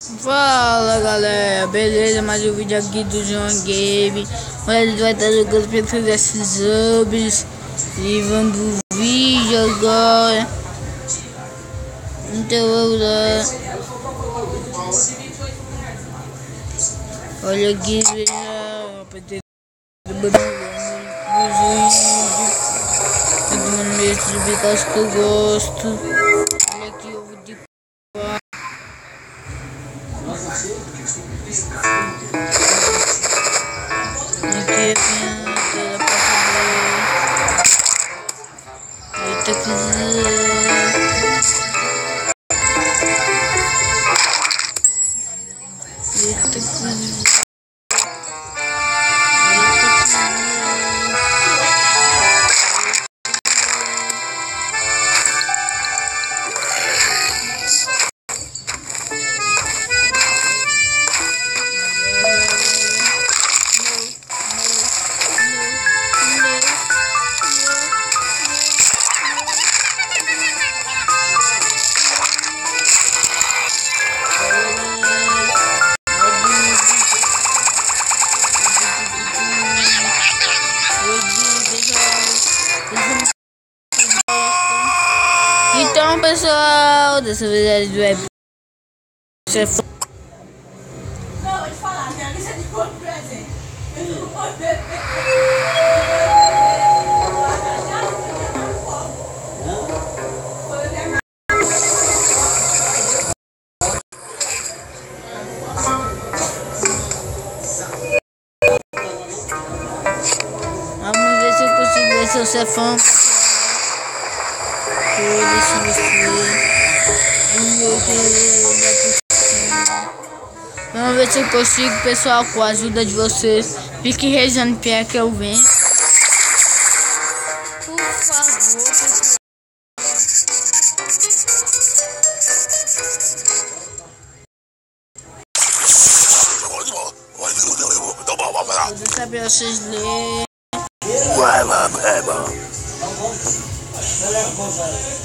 Fala galera, beleza? Mais um vídeo aqui do João Game. Hoje vai estar jogando Perfect Subs E vamos pro vídeo agora. Então vamos lá. Olha aqui, pessoal. Todo mundo me explicar que eu gosto. Olha aqui, eu vou de Aqui tem Então, pessoal, dessa vez Não, vou te falar, minha lista de do presente. Eu não vou. Vamos ver se eu consigo ver se é fã. Deixa eu. Vamos ver se eu consigo, pessoal, com a ajuda de vocês. Fique rezando para que eu venha. Por favor, pessoal. Eu vou saber vocês lerem. Meu canal.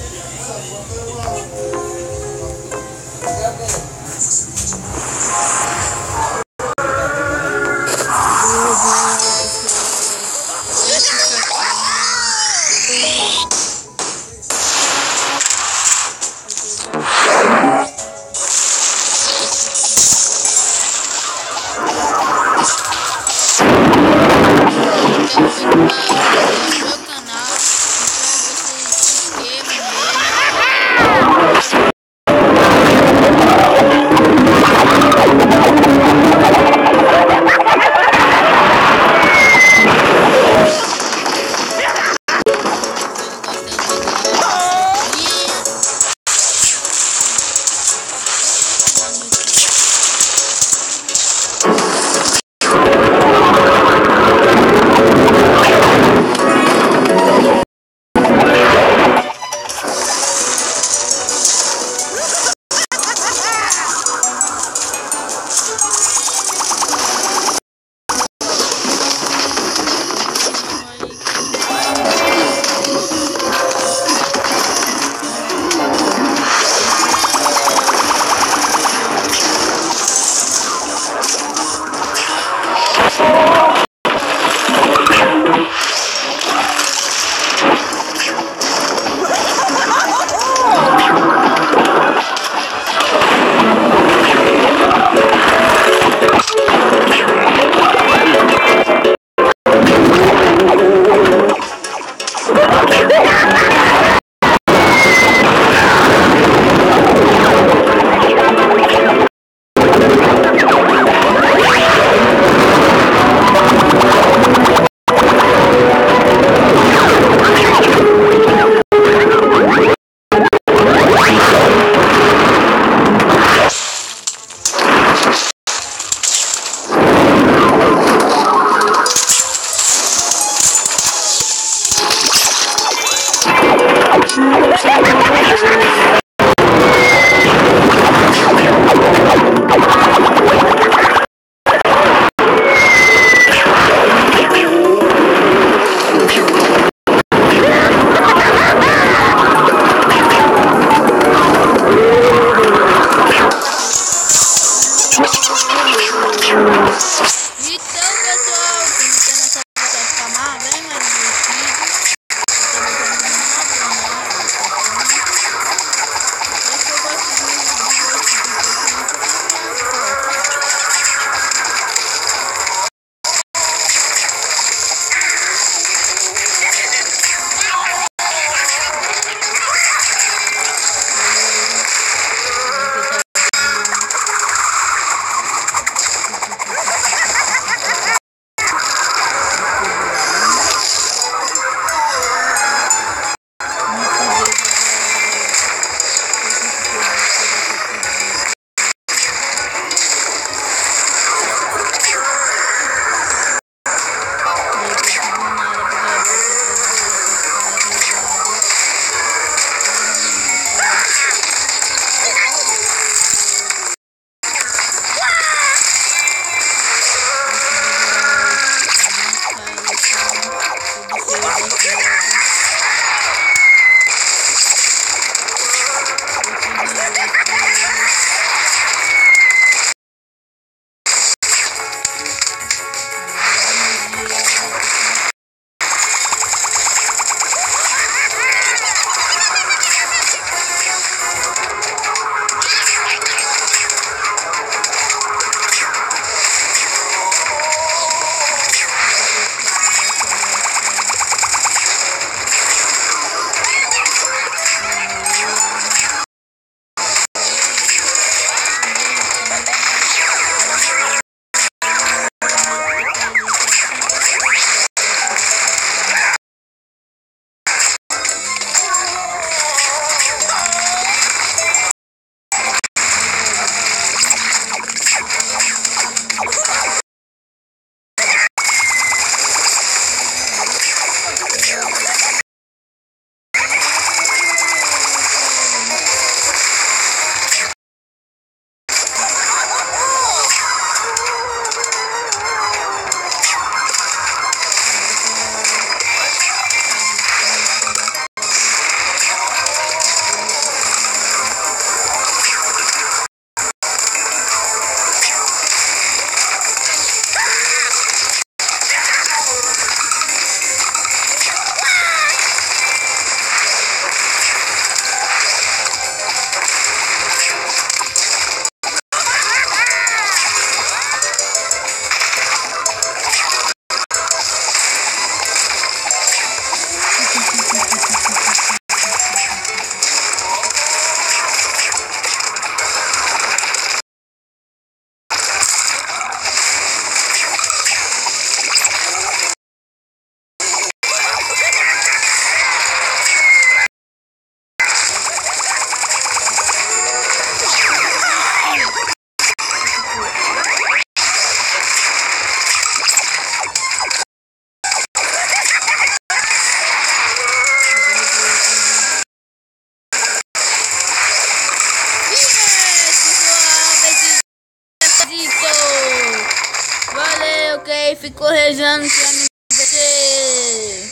Ok? Ficou rezando pra mim você.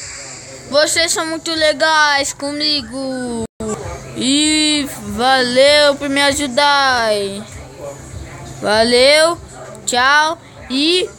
Vocês são muito legais comigo. E valeu por me ajudar. Valeu, tchau e